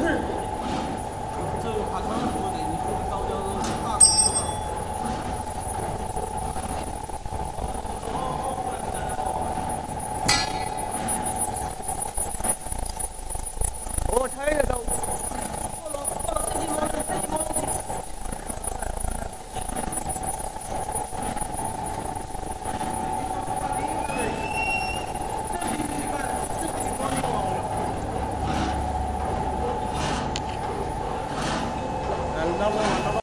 不是 não, não, não.